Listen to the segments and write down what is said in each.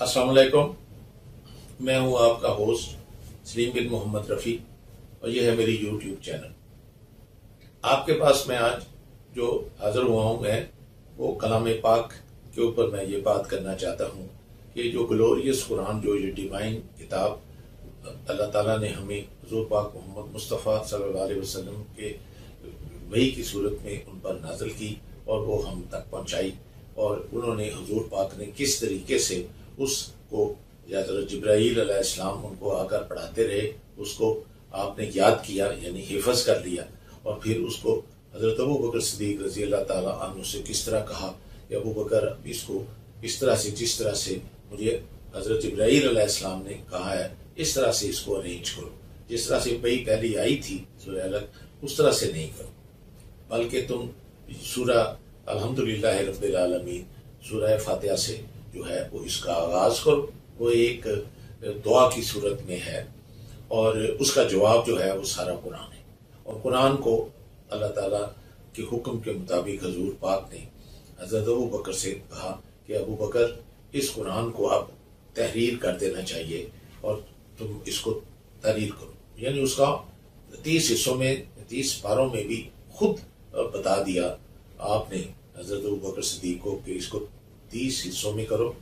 अस्सलाम वालेकुम मैं हूँ आपका होस्ट सलीम बिन मोहम्मद रफ़ी और यह है मेरी यूट्यूब चैनल आपके पास मैं आज जो हाजिर हुआ हूँ मैं, वो कलाम पाक के ऊपर मैं ये बात करना चाहता हूँ कि जो ग्लोरियस कुरान जो ये डिवाइन किताब, अल्लाह ताला ने हमें हजूर पाक मोहम्मद मुस्तफ़ा सल्लल्लाहु अलैहि वसल्लम के वही की सूरत में उन पर नाजल की और वो हम तक पहुंचाई और उन्होंने हजूर पाक ने किस तरीके से उसको हज़रत जब्राईसम उनको आकर पढ़ाते रहे, उसको आपने याद किया, यानी हिफज कर लिया, और फिर उसको हज़रत अबू बकर सदीक रज़ी अल्लाह से किस तरह कहा? कि अबू बकर इसको इस तरह से, जिस तरह से मुझे हज़रत जब्राईसम ने कहा है, इस तरह से इसको अरेंज करो। जिस तरह से पई पहली आई थी अलग, उस तरह से नहीं करो। बल्कि तुम सूरा अल्हम्दुलिल्लाह रब्बिल आलमीन, सूरह फातिहा से जो है, वो इसका आगाज़ करो। वो एक दुआ की सूरत में है। और उसका जवाब जो है, वो सारा कुरान है। और कुरान को अल्लाह ताला के हुक्म के मुताबिक हजूर पाक ने हज़रत अबू बकर से कहा कि, अबू बकर, इस कुरान को अब तहरीर कर देना चाहिए और तुम इसको तहरीर करो। यानी उसका तीस हिस्सों में, तीस पारों में भी खुद बता दिया आपने हज़रत अबू बकर सदीक को कि इसको तीस हिस्सों में करो,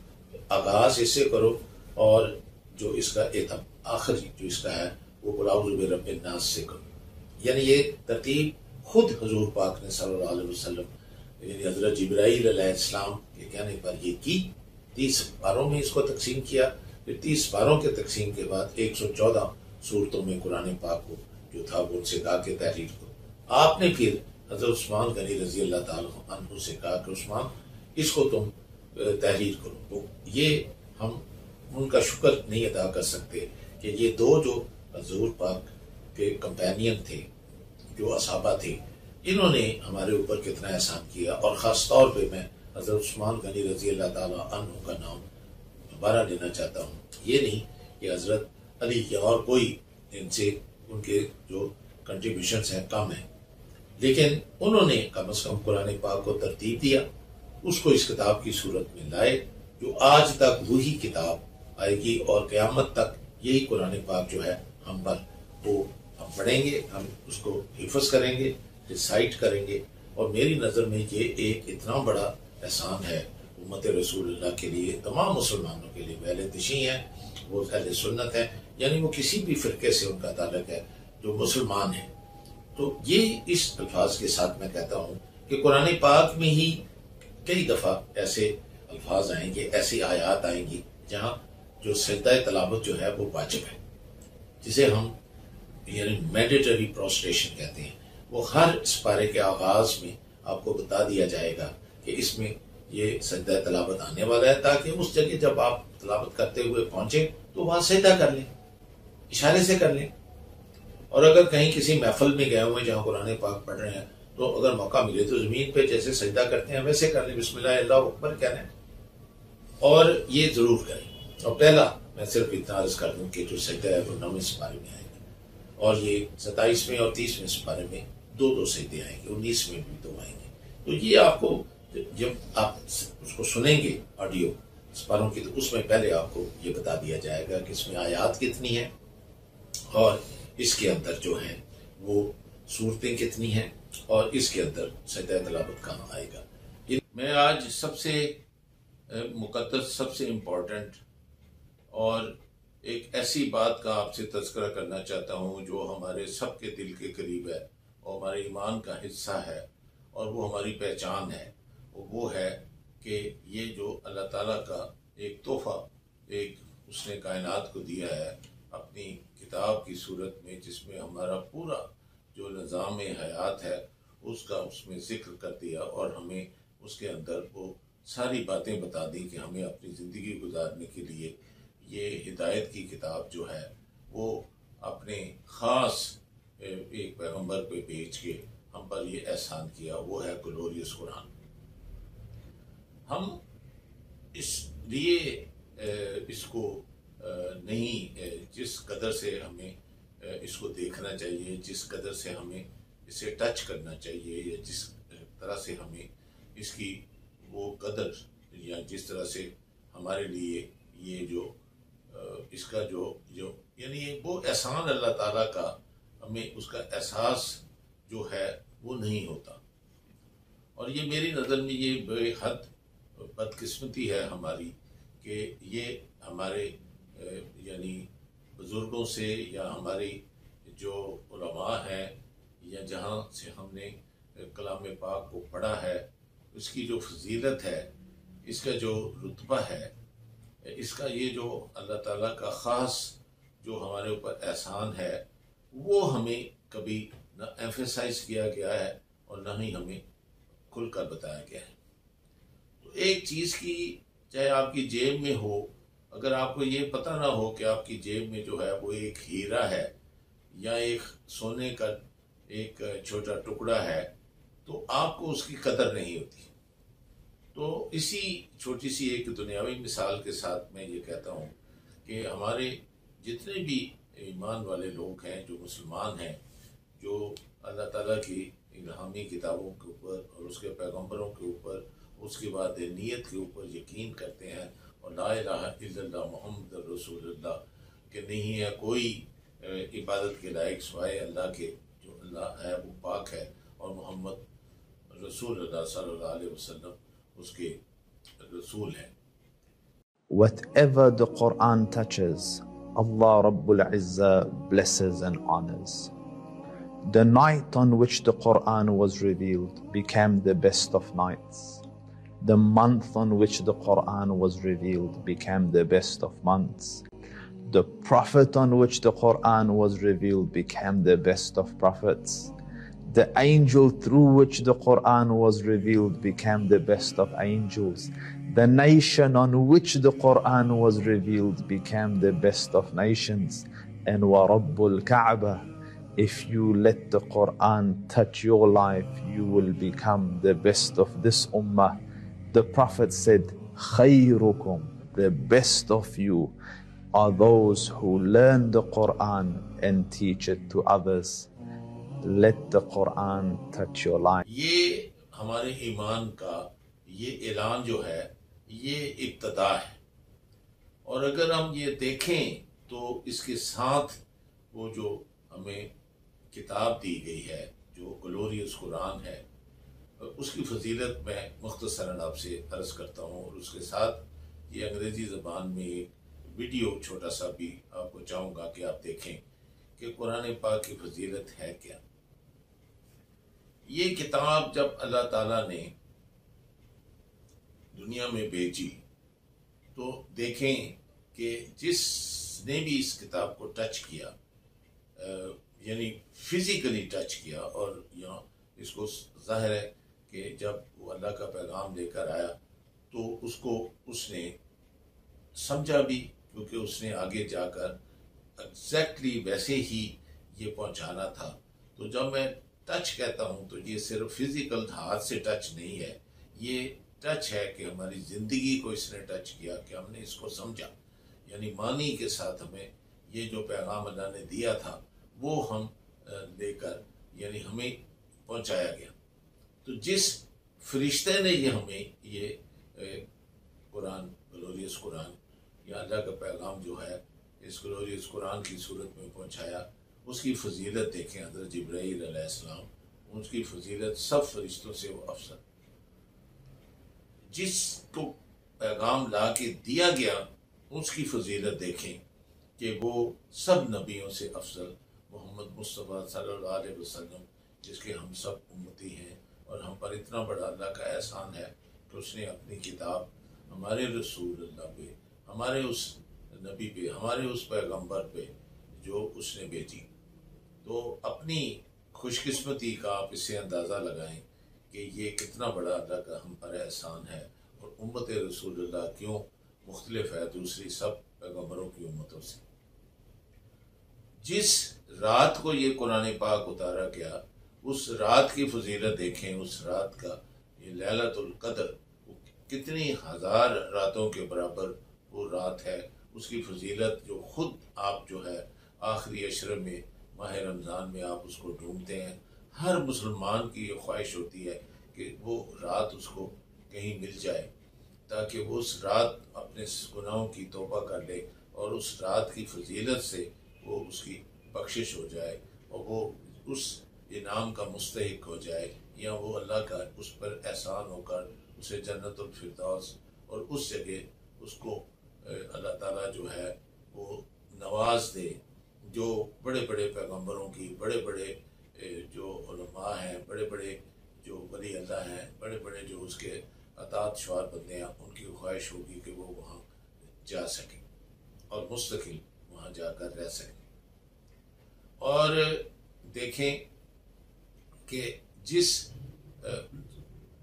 आगाज़ इससे करो, और जो इसका एतम आखिरी जो इसका है, वो गुलाब रब नाज से करो। यानी ये तरतीब खुद हजूर पाक ने सल्लल्लाहु यानी हज़रत जब्राईसलाम के कहने पर ये की। तीस पारों में इसको तकसीम किया, फिर तीस पारों के तकसीम के बाद एक सौ चौदह सूरतों में कुरान पाक को जो था वो उनसे गा के तहरीर को आपने फिर हज़रत उस्मान गनी रज़ी अल्लाह तु से कहा कि उस्मान, इसको तुम तहरीर करो। तो ये हम उनका शुक्र नहीं अदा कर सकते कि ये दो जो हजूर पाक के कंपेनियन थे, जो असाबा थे, इन्होंने हमारे ऊपर कितना एहसान किया। और ख़ास तौर पे मैं हज़रत उस्मान गनी रज़ी अल्लाह तु का नाम दोबारा लेना चाहता हूँ। ये नहीं कि हज़रत अली या और कोई इनसे उनके जो कंट्रीब्यूशन हैं कम है। लेकिन उन्होंने कम अज कम कुरान पाक को तरतीब दिया। उसको इस किताब की सूरत में लाए, जो आज तक वही किताब आएगी और क्यामत तक यही कुरान पाक जो है, हम पर वो हम पढ़ेंगे, हम उसको हिफज करेंगे, रिसाइट करेंगे। और मेरी नज़र में ये एक इतना बड़ा एहसान है, उम्मत रसूल के लिए, तमाम मुसलमानों के लिए पहले दिशी हैं, वो अहल सुन्नत है, यानी वो किसी भी फ़िरके से उनका ताल्लक है, जो मुसलमान है। तो ये इस अल्फाज के साथ मैं कहता हूँ कि कुरान पाक में ही कई दफ़ा ऐसे अल्फाज आएँगे, ऐसी आयात आएँगी, जहाँ जो सजदा तलावत जो है वो वाजिब है, जिसे हम यानी मेडिटरी प्रोस्टेशन कहते हैं। वो हर इस पारे के आगाज़ में आपको बता दिया जाएगा कि इसमें ये सजदा तलावत आने वाला है, ताकि उस जगह जब आप तलावत करते हुए पहुँचे तो वहाँ सजदा कर लें, इशारे से कर लें। और अगर कहीं किसी महफल में गए हुए जहाँ कुरान पाक पढ़ रहे हैं तो अगर मौका मिले तो ज़मीन पे जैसे सजदा करते हैं, वैसे कर लें। बिस्मिल्लाह अकबर कहने और ये ज़रूर करें। और पहला, मैं सिर्फ़ इतना अर्ज़ कर दूँ कि जो सजदा है वो नौवें सिपारे में आएगा। और ये सताईसवें और तीसवें सिपारे में दो दो सजदे आएँगे उन्नीस में भी दो आएँगे। तो ये आपको, जब आप उसको सुनेंगे ऑडियो सिपारों की तो उसमें पहले आपको ये बता दिया जाएगा कि इसमें आयात कितनी है और इसके अंदर जो है वो सूरतें कितनी हैं और इसके अंदर सजदा तलावत कहाँ आएगा। मैं आज सबसे मुकदस सबसे इम्पोर्टेंट और एक ऐसी बात का आपसे तस्करा करना चाहता हूँ, जो हमारे सबके दिल के करीब है और हमारे ईमान का हिस्सा है और वो हमारी पहचान है। वो है कि ये जो अल्लाह ताला का एक तोहफ़ा, एक उसने कायनात को दिया है, अपनी किताब की सूरत में, जिसमें हमारा पूरा जो निज़ाम हयात है, उसका उसमें ज़िक्र कर दिया और हमें उसके अंदर वो सारी बातें बता दी कि हमें अपनी ज़िंदगी गुजारने के लिए ये हिदायत की किताब जो है, वो अपने ख़ास एक पैगंबर पे भेज के हम पर ये एहसान किया, वो है ग्लोरियस कुरान। हम इसलिए इसको नहीं जिस कदर से हमें इसको देखना चाहिए, जिस कदर से हमें इसे टच करना चाहिए या जिस तरह से हमें इसकी वो कदर या जिस तरह से हमारे लिए ये जो इसका जो जो, यानी ये वो एहसान अल्लाह ताला का, हमें उसका एहसास जो है वो नहीं होता। और ये मेरी नज़र में ये बेहद बदकिस्मती है हमारी कि ये हमारे यानी बुज़ुर्गों से या हमारी जो उलमा है या जहाँ से हमने कलाम पाक को पढ़ा है इसकी जो फजीलत है, इसका जो रुतबा है, इसका ये जो अल्लाह ताला का ख़ास जो हमारे ऊपर एहसान है, वो हमें कभी न एम्फेसाइज किया गया है और न ही हमें खुलकर बताया गया है। तो एक चीज़ की, चाहे आपकी जेब में हो अगर आपको ये पता ना हो कि आपकी जेब में जो है वो एक हीरा है या एक सोने का एक छोटा टुकड़ा है तो आपको उसकी कदर नहीं होती। तो इसी छोटी सी एक दुनियावी मिसाल के साथ मैं ये कहता हूँ कि हमारे जितने भी ईमान वाले लोग हैं, जो मुसलमान हैं, जो अल्लाह ताला की इल्हामी किताबों के ऊपर और उसके पैगंबरों के ऊपर, उसके बाद नीयत के ऊपर यकीन करते हैं ला इला मोहम्मद रसूलुल्लाह कि नहीं है कोई इबादत के लायक सवाए अल्लाह के जो अल्लाह है वो पाक है और मोहम्मद रसूल सल्लल्लाहु अलैहि वसल्लम उसके रसूल हैं Whatever the Quran touches, Allah Rabbul Izzah blesses and honors. The night on which the Quran was revealed became the best of nights. The month on which the Quran was revealed became the best of months. The Prophet on which the Quran was revealed became the best of prophets. The angel through which the Quran was revealed became the best of angels. The nation on which the Quran was revealed became the best of nations. And Warabbul Kaaba, if you let the Quran touch your life, you will become the best of this ummah. The Prophet said, Khayrukum, the best of you are those who learn the Quran and teach it to others. let the Quran touch your life. ये हमारे ईमान का ये ऐलान जो है ये इब्तदा है और अगर हम ये देखें तो इसके साथ वो जो हमें किताब दी गई है जो ग्लोरियस कुरान है उसकी फजीलत मैं मुख्तसरा आपसे अर्ज़ करता हूँ और उसके साथ ये अंग्रेज़ी ज़बान में एक वीडियो छोटा सा भी आपको चाहूँगा कि आप देखें कि कुरान पाक की फजीलत है क्या। ये किताब जब अल्लाह ताला ने दुनिया में भेजी तो देखें कि जिसने भी इस किताब को टच किया यानी फिजिकली टच किया और यहाँ इसको ज़ाहिर है कि जब वो अल्लाह का पैगाम लेकर आया तो उसको उसने समझा भी, क्योंकि उसने आगे जाकर एग्जैक्टली वैसे ही ये पहुंचाना था। तो जब मैं टच कहता हूँ तो ये सिर्फ़ फ़िज़िकल हाथ से टच नहीं है। ये टच है कि हमारी ज़िंदगी को इसने टच किया, कि हमने इसको समझा। यानी मानी के साथ हमें ये जो पैगाम अल्लाह ने दिया था, वो हम लेकर, यानी हमें पहुँचाया गया। तो जिस फरिश्ते ने ये हमें ये कुरान ग्लोरियस कुरान, या अल्लाह का पैगाम जो है, इस ग्लोरियस कुरान की सूरत में पहुँचाया, उसकी फजीलत देखें हज़रत जब्राईसलाम उसकी फजीलत सब फरिश्तों से वो अफसर। जिसको पैगाम ला के दिया गया, उसकी फजीलत देखें कि वो सब नबियों से अफसल मोहम्मद मुस्तफ़ा सल्लल्लाहु अलैहि वसल्लम, जिसके हम सब उम्मती हैं और हम पर इतना बड़ा अल्लाह का एहसान है कि उसने अपनी किताब हमारे रसूल अल्लाह पे, हमारे उस नबी पे, हमारे उस पैगंबर पे जो उसने भेजी तो अपनी खुशकिस्मती का आप इससे अंदाज़ा लगाएँ कि ये कितना बड़ा अल्लाह का हम पर एहसान है और उम्मत रसूलुल्लाह क्यों मुख्तलिफ़ है दूसरी सब पैगम्बरों की उम्मतों से। जिस रात को ये कुरान पाक उतारा गया उस रात की फजीलत देखें, उस रात का ये लैलतुल कदर कितनी हज़ार रातों के बराबर वो रात है। उसकी फजीलत जो खुद आप जो है, आखिरी अशर में, माह रमज़ान में आप उसको ढूंढते हैं। हर मुसलमान की ये ख्वाहिश होती है कि वो रात उसको कहीं मिल जाए, ताकि वो उस रात अपने गुनाहों की तोबा कर ले और उस रात की फजीलत से वो उसकी बख्शिश हो जाए और वो उस इनाम का मुस्तक हो जाए, या वो अल्लाह का, उस पर एहसान होकर उसे जन्नतफरदौस और उस जगह उसको अल्लाह ताला जो है, वो नवाज़ दे। जो बड़े बड़े पैगंबरों की बड़े बड़े जो हैं बड़े बड़े जो वली अल्लाह हैं बड़े बड़े जो उसके अतात शुार बंदे हैं, उनकी ख्वाहिश होगी कि वो वहाँ जा सकें और मुस्तकिल वहाँ जाकर रह सकें। और देखें कि जिस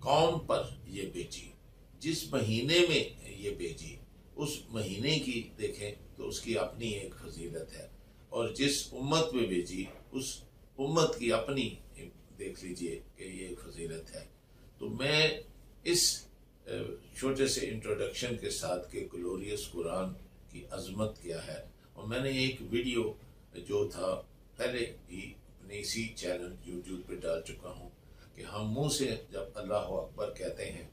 कौम पर ये बेची, जिस महीने में ये बेची, उस महीने की देखें तो उसकी अपनी एक फजीलत है। और जिस उम्मत में भेजी उस उम्मत की अपनी, देख लीजिए कि ये एक फजीलत है। तो मैं इस छोटे से इंट्रोडक्शन के साथ के ग्लोरियस कुरान की अजमत क्या है। और मैंने एक वीडियो जो था, पहले ही अपने इसी चैनल यूट्यूब पे डाल चुका हूँ कि हम मुँह से जब अल्लाह अकबर कहते हैं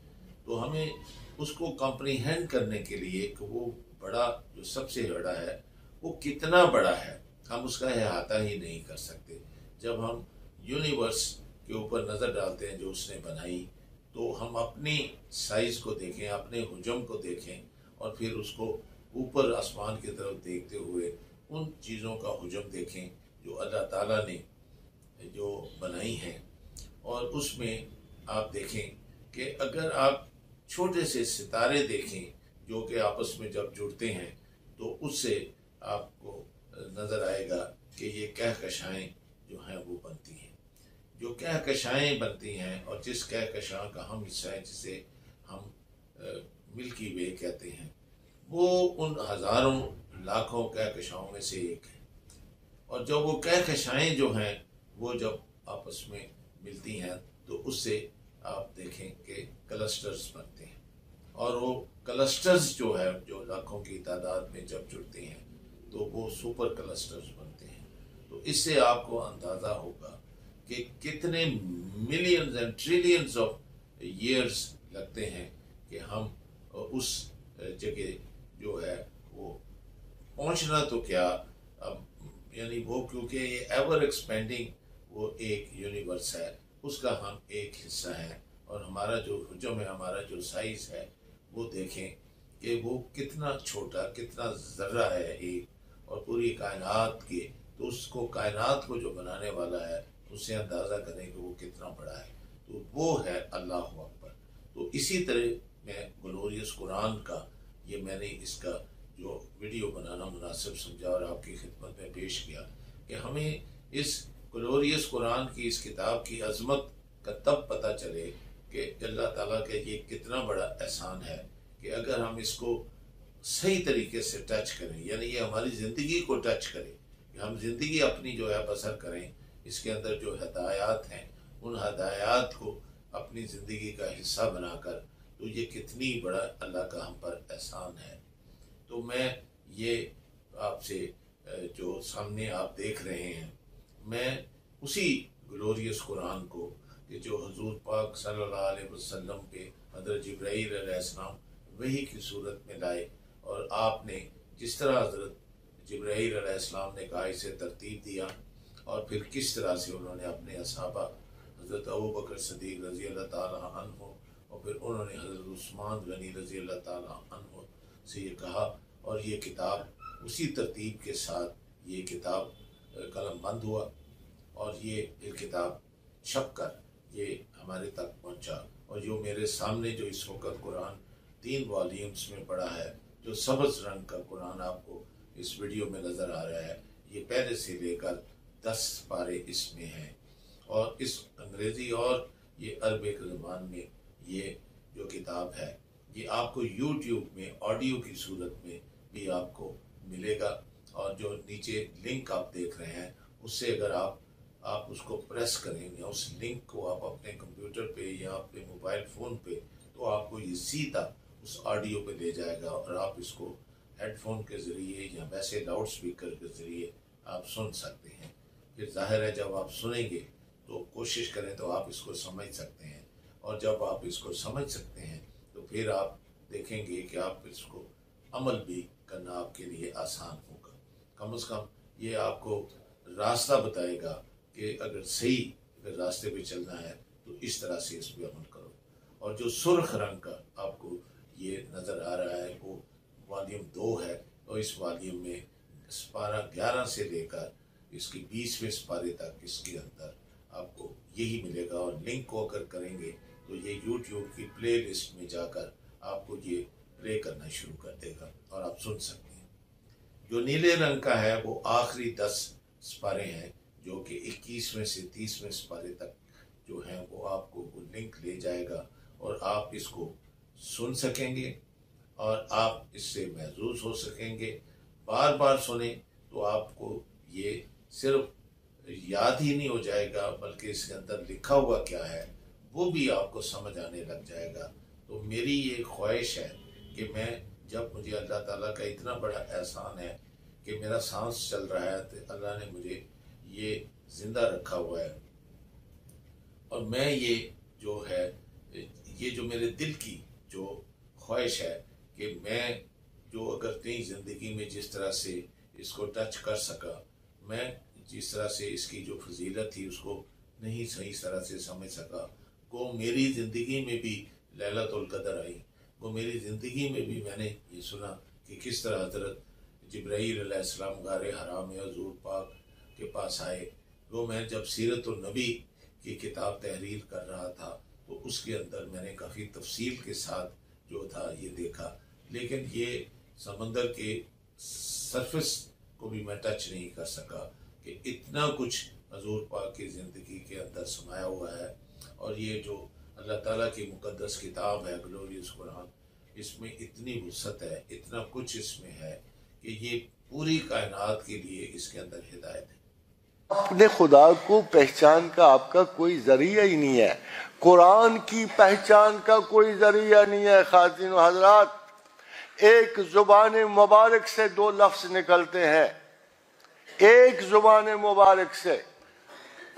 तो हमें उसको कॉम्प्रीहेंड करने के लिए कि वो बड़ा, जो सबसे बड़ा है, वो कितना बड़ा है, हम उसका अहाता ही नहीं कर सकते। जब हम यूनिवर्स के ऊपर नज़र डालते हैं जो उसने बनाई तो हम अपनी साइज़ को देखें, अपने हजम को देखें और फिर उसको ऊपर आसमान की तरफ़ देखते हुए उन चीज़ों का हजम देखें जो अल्लाह ताला ने बनाई हैं। और उसमें आप देखें कि अगर आप छोटे से सितारे देखें, जो कि आपस में जब जुड़ते हैं तो उससे आपको नज़र आएगा कि ये कह कशाएँ जो हैं वो बनती हैं। जो कह कशाएँ बनती हैं और जिस कह कशां का हम हिस्सा है, जिसे हम मिल्की वे कहते हैं, वो उन हज़ारों लाखों कहकशाओं में से एक है। और जब वो कह कशाएँ जो हैं, वो जब आपस में मिलती हैं तो उससे आप देखें कि क्लस्टर्स बनते हैं। और वो क्लस्टर्स जो है, जो लाखों की तादाद में जब जुड़ते हैं तो वो सुपर क्लस्टर्स बनते हैं। तो इससे आपको अंदाज़ा होगा कि कितने millions and trillions of years लगते हैं कि हम उस जगह जो है, वो पहुँचना तो क्या, अब, यानी वो क्योंकि ये एवर एक्सपेंडिंग वो एक यूनिवर्स है उसका हम एक हिस्सा है। और हमारा जो हजम है, हमारा जो साइज़ है, वो देखें कि वो कितना छोटा, कितना ज़र्रा है एक और पूरी कायनात के तो उसको कायनात को जो बनाने वाला है उससे अंदाज़ा करें कि वो कितना बड़ा है। तो वो है अल्लाह अकबर। तो इसी तरह मैं ग्लोरियस कुरान का, ये मैंने इसका जो वीडियो बनाना मुनासिब समझा और आपकी खिदमत में पेश किया कि हमें इस ग्लोरियस कुरान की इस किताब की अजमत का तब पता चले कि अल्लाह ताला के ये कितना बड़ा एहसान है कि अगर हम इसको सही तरीके से टच करें, यानी ये हमारी ज़िंदगी को टच करें हम ज़िंदगी अपनी जो है बसर करें, इसके अंदर जो हदायत हैं, उन हदायत को अपनी ज़िंदगी का हिस्सा बनाकर तो ये कितनी बड़ा अल्लाह का हम पर एहसान है। तो मैं ये आपसे जो सामने आप देख रहे हैं मैं उसी ग्लोरियस कुरान को कि जो हजूर पाक सल्लल्लाहु अलैहि वसल्लम पे हज़रत जब्राईसलाम वही की सूरत में लाए और आपने जिस तरह हज़रत जब्राईसलाम ने कहा, इसे तरतीब दिया और फिर किस तरह से उन्होंने अपने असाबा हज़रत अबू बकर सदीक रज़ी अल्लाह और फिर उन्होंने हज़रत उस्मान गनी रज़ी अल्लाह तहो से ये कहा और ये किताब उसी तरतीब के साथ, ये किताब कलम बंद हुआ और ये किताब छप कर ये हमारे तक पहुँचा। और जो मेरे सामने जो इस वक्त कुरान, तीन वॉल्यूम्स में पड़ा है, जो सबज रंग का कुरान आपको इस वीडियो में नज़र आ रहा है, ये पहले से लेकर दस पारे इसमें हैं। और इस अंग्रेज़ी और ये अरबिक ज़बान में ये जो किताब है, ये आपको यूट्यूब में ऑडियो की सूरत में भी आपको मिलेगा। और जो नीचे लिंक आप देख रहे हैं, उससे अगर आप आप उसको प्रेस करेंगे उस लिंक को आप अपने कंप्यूटर पे या अपने मोबाइल फ़ोन पे तो आपको ये सीधा उस ऑडियो पे ले जाएगा और आप इसको हेडफोन के ज़रिए या वैसे लाउड स्पीकर के ज़रिए आप सुन सकते हैं। फिर ज़ाहिर है जब आप सुनेंगे तो कोशिश करें तो आप इसको समझ सकते हैं। और जब आप इसको समझ सकते हैं तो फिर आप देखेंगे कि आप इसको अमल भी करना आपके लिए आसान होगा कम अज़ कम ये आपको रास्ता बताएगा कि अगर सही अगर रास्ते पे चलना है तो इस तरह से इस पर अमल करो। और जो सुर्ख रंग का आपको ये नज़र आ रहा है, वो वॉल्यूम दो है, और इस वॉल्यूम में सपारा ग्यारह से लेकर इसकी बीसवें सपारे तक इसके अंदर आपको यही मिलेगा। और लिंक को अगर करेंगे तो ये यूट्यूब की प्ले लिस्ट में जाकर आपको ये प्ले करना शुरू कर देगा, और आप सुन सकते जो नीले रंग का है, वो आखिरी दस सपारे हैं, जो कि इक्कीसवें से तीसवें सपारे तक जो हैं, वो आपको वो लिंक ले जाएगा और आप इसको सुन सकेंगे और आप इससे महसूस हो सकेंगे। बार बार सुने तो आपको ये सिर्फ़ याद ही नहीं हो जाएगा, बल्कि इसके अंदर लिखा हुआ क्या है, वो भी आपको समझ आने लग जाएगा। तो मेरी ये ख्वाहिश है कि मैं जब मुझे अल्लाह ताला का इतना बड़ा एहसान है कि मेरा सांस चल रहा है तो अल्लाह ने मुझे ये ज़िंदा रखा हुआ है। और मैं ये जो है, ये जो मेरे दिल की जो ख्वाहिश है कि मैं जो अगर कहीं ज़िंदगी में जिस तरह से इसको टच कर सका, मैं जिस तरह से इसकी जो फजीलत थी उसको नहीं सही तरह से समझ सका को मेरी ज़िंदगी में भी लैलतुल कदर आई। वो मेरी ज़िंदगी में भी मैंने ये सुना कि किस तरह हज़रत जब्राईसम गार हराम हजूर पाक के पास आए। वो मैं जब सीरत नबी की किताब तहरीर कर रहा था तो उसके अंदर मैंने काफ़ी तफसील के साथ जो था ये देखा। लेकिन ये समंदर के सरफेस को भी मैं टच नहीं कर सका कि इतना कुछ हजूर पाक की ज़िंदगी के अंदर समाया हुआ है। और ये जो अल्लाह ताला की मुकद्दस किताब है ग्लोरियस कुरान इसमें इतनी वसत है, इतना कुछ इसमें है कि ये पूरी कायनात के लिए इसके अंदर हिदायत है। अपने खुदा को पहचान का आपका कोई ज़रिया ही नहीं है। कुरान की पहचान का कोई ज़रिया नहीं है, खातिन हजरात। एक ज़ुबान मुबारक से दो लफ्ज निकलते हैं। एक ज़ुबान मुबारक से।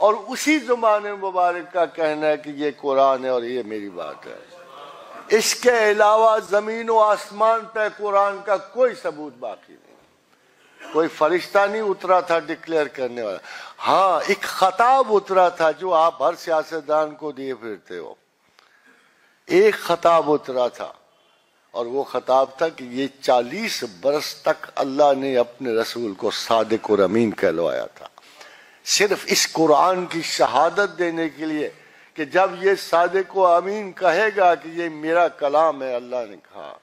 और उसी ज़ुबान मुबारक का कहना है कि ये कुरान है और ये मेरी बात है। इसके अलावा ज़मीन व आसमान पर कुरान का कोई सबूत बाकी नहीं। कोई फरिश्ता नहीं उतरा था डिक्लेयर करने वाला। हाँ एक खताब उतरा था जो आप हर सियासतदान को दिए फिरते हो। एक खताब उतरा था और वो खताब था कि ये चालीस बरस तक अल्लाह ने अपने रसूल को सादिक और अमीन कहलवाया था। सिर्फ़ इस कुरान की शहादत देने के लिए कि जब ये सादिक को अमीन कहेगा कि ये मेरा कलाम है, अल्लाह ने कहा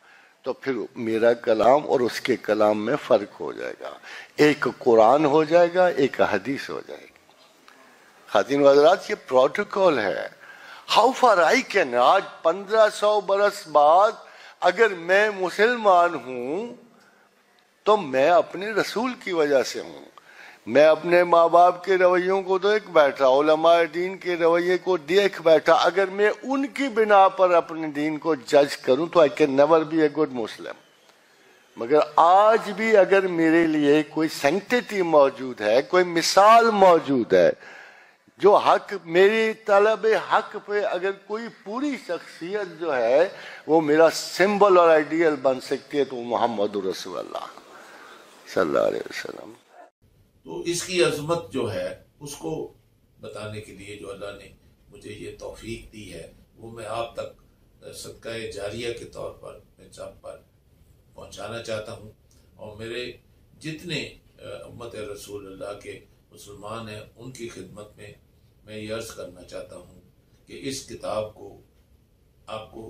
तो फिर मेरा कलाम और उसके कलाम में फ़र्क हो जाएगा। एक कुरान हो जाएगा, एक हदीस हो जाएगी। खातिन हजरात, ये प्रोटोकॉल है। हाउ फार आई कैन आज पंद्रह सौ बरस बाद अगर मैं मुसलमान हूँ तो मैं अपने रसूल की वजह से हूँ। मैं अपने माँ बाप के रवैयों को देख बैठा, उलमा दीन के रवैये को देख बैठा। अगर मैं उनकी बिना पर अपने दीन को जज करूँ तो I can never be a good Muslim मगर आज भी अगर मेरे लिए कोई सेंटिटी मौजूद है, कोई मिसाल मौजूद है, जो हक, मेरी तलब हक पे अगर कोई पूरी शख्सियत जो है, वो मेरा सिंबल और आइडियल बन सकती है तो मोहम्मद रसूलुल्लाह सल्लल्लाहु अलैहि वसल्लम। तो इसकी अजमत जो है, उसको बताने के लिए जो अल्लाह ने मुझे ये तौफीक दी है, वो मैं आप तक सदका जारिया के तौर पर मैं पर पहुंचाना चाहता हूँ। और मेरे जितने उम्मत रसूल अल्लाह के मुसलमान हैं, उनकी खिदमत में मैं ये अर्ज़ करना चाहता हूँ कि इस किताब को आपको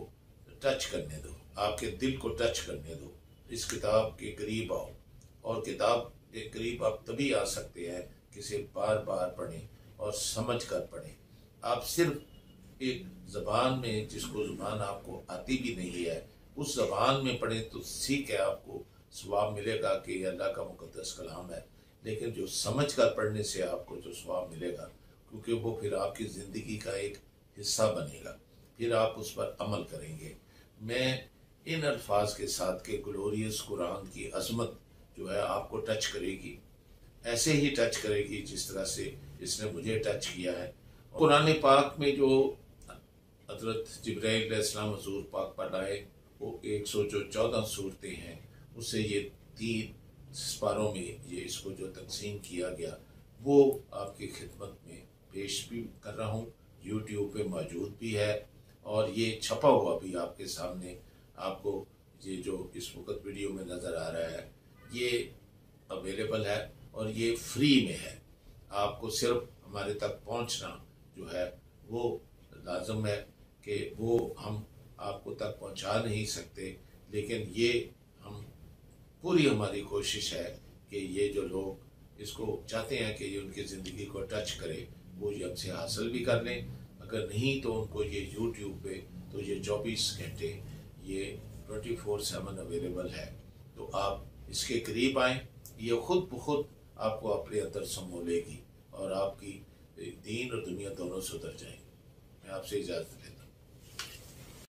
टच करने दो, आपके दिल को टच करने दो। इस किताब के करीब आओ और किताब के करीब आप तभी आ सकते हैं कि किसे बार बार पढ़ें और समझ कर पढ़ें। आप सिर्फ़ एक जबान में, जिसको ज़ुबान आपको आती भी नहीं है, उस जबान में पढ़ें तो सीख है आपको, स्वाब मिलेगा कि अल्लाह का मुकदस कलाम है। लेकिन जो समझ कर पढ़ने से आपको जो स्वाब मिलेगा, क्योंकि वो फिर आपकी ज़िंदगी का एक हिस्सा बनेगा, फिर आप उस पर अमल करेंगे। मैं इन अल्फाज के साथ के ग्लोरियस कुरान की अजमत जो है आपको टच करेगी। ऐसे ही टच करेगी जिस तरह से इसने मुझे टच किया है। कुरान पाक में जो हज़रत जब्राईसलाम हजूर पाक पर आए वो एक सौ जो चौदह सूरतें हैं उससे ये तीन स्पारों में ये इसको जो तकसीम किया गया, वो आपकी खिदमत में पेश भी कर रहा हूँ। यूट्यूब पे मौजूद भी है और ये छपा हुआ भी आपके सामने आपको ये जो इस वक्त वीडियो में नज़र आ रहा है ये अवेलेबल है और ये फ्री में है। आपको सिर्फ़ हमारे तक पहुँचना जो है, वो लाजम है कि वो हम आपको तक पहुँचा नहीं सकते। लेकिन ये हम, पूरी हमारी कोशिश है कि ये जो लोग इसको चाहते हैं कि ये उनकी ज़िंदगी को टच करे, वो ये हमसे हासिल भी कर लें। अगर नहीं तो उनको ये यूट्यूब पे तो ये चौबीस घंटे ये ट्वेंटी फोर सेवन अवेलेबल है। तो आप इसके करीब आए, ये खुद ब खुद आपको अपने अंदर समो लेगी और आपकी दीन और दुनिया दोनों सुधर जाएगी। मैं आपसे इजाज़त लेता